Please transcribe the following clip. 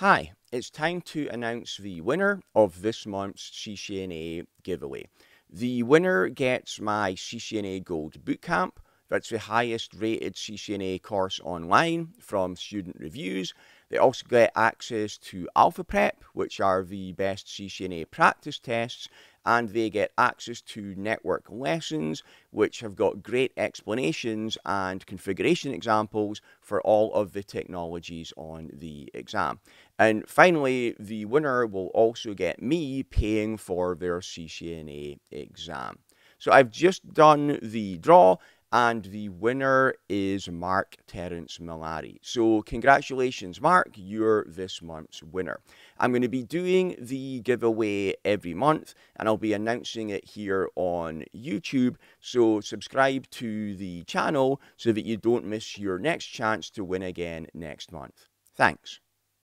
Hi, it's time to announce the winner of this month's CCNA giveaway. The winner gets my CCNA Gold Bootcamp. That's the highest rated CCNA course online from student reviews. They also get access to AlphaPrep, which are the best CCNA practice tests, and they get access to network lessons, which have got great explanations and configuration examples for all of the technologies on the exam. And finally, the winner will also get me paying for their CCNA exam. So I've just done the draw and the winner is Mark Terence Malari. So congratulations, Mark, you're this month's winner. I'm going to be doing the giveaway every month and I'll be announcing it here on YouTube. So subscribe to the channel so that you don't miss your next chance to win again next month. Thanks.